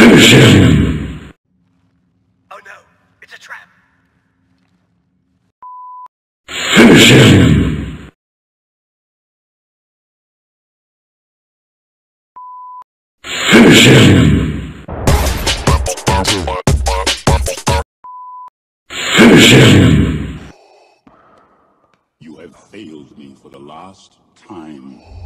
Finish him! Oh no, it's a trap. Finish him! Finish him! Finish him! You have failed me for the last time.